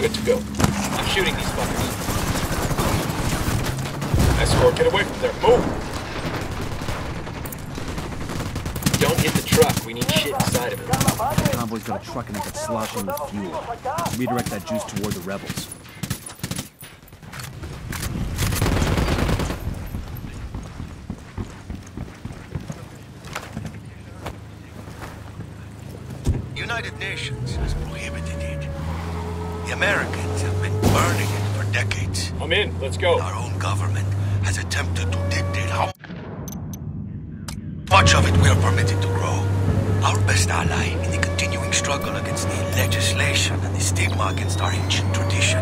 Good to go. I'm shooting these fuckers. Escort, get away from there. Move! Don't hit the truck. We need shit inside of it. The convoy's got a truck and it got sloshing with fuel. Redirect that juice toward the rebels. United Nations has prohibited it. The Americans have been burning it for decades. I'm in. Let's go. Our own government has attempted to dictate how much of it we are permitted to grow. Our best ally in the continuing struggle against the legislation and the stigma against our ancient tradition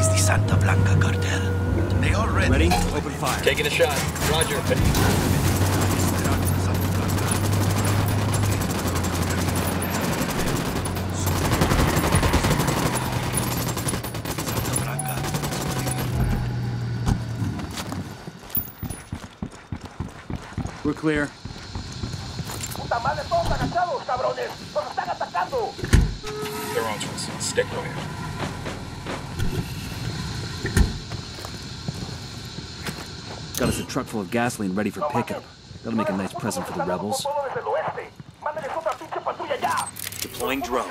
is the Santa Blanca cartel. They already Ready? Open fire. Taking a shot. Roger. But Santa Blanca. We're clear. ¡Puta madre, todos agachados, cabrones! ¡Nos están atacando! they're on to us. Stick by it. Got us a truck full of gasoline ready for pickup. That'll make a nice present for the rebels. Todo desde el oeste. Mándenles otra pinche patrulla ya. Deploying drone.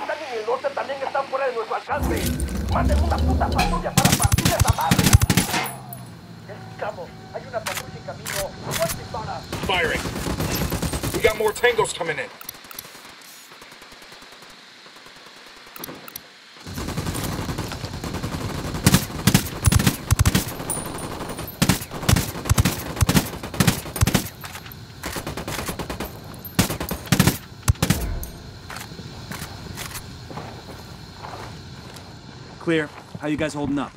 Firing. We got more tangos coming in. Clear. How you guys holding up?